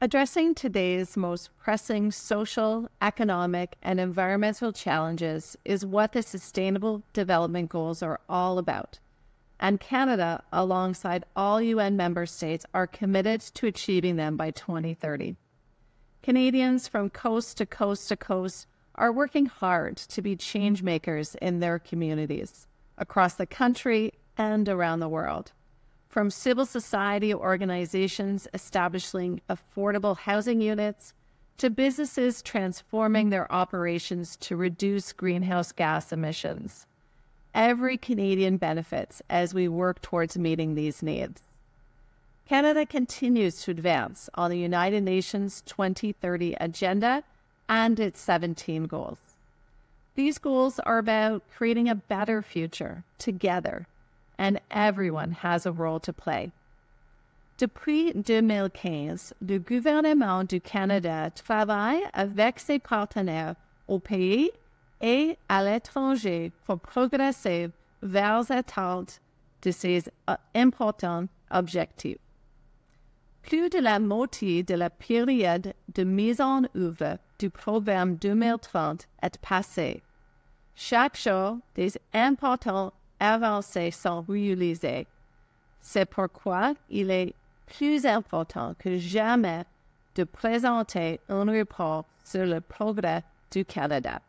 Addressing today's most pressing social, economic, and environmental challenges is what the Sustainable Development Goals are all about. And Canada, alongside all UN member states, are committed to achieving them by 2030. Canadians from coast to coast to coast are working hard to be change makers in their communities across the country and around the world from civil society organizations establishing affordable housing units to businesses transforming their operations to reduce greenhouse gas emissions. Every Canadian benefits as we work towards meeting these needs. Canada continues to advance on the United Nations 2030 Agenda and its 17 goals. These goals are about creating a better future together and everyone has a role to play. Depuis 2015, le gouvernement du Canada travaille avec ses partenaires au pays et à l'étranger pour progresser vers l'atteinte de ces euh, importants objectifs. Plus de la moitié de la période de mise en œuvre du programme 2030 est passée. Chaque jour, des importants avancées sans réalisées. C'est pourquoi il est plus important que jamais de présenter un report sur le progrès du Canada.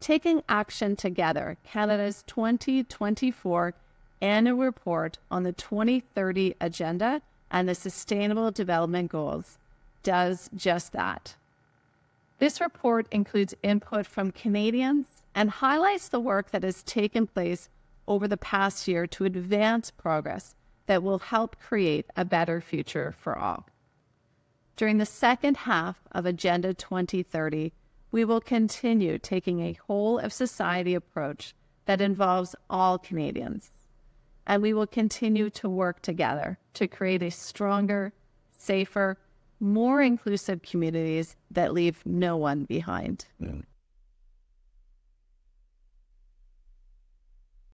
Taking Action Together, Canada's 2024 annual report on the 2030 Agenda and the Sustainable Development Goals, does just that. This report includes input from Canadians, and highlights the work that has taken place over the past year to advance progress that will help create a better future for all. During the second half of Agenda 2030, we will continue taking a whole of society approach that involves all Canadians. And we will continue to work together to create a stronger, safer, more inclusive communities that leave no one behind. Mm.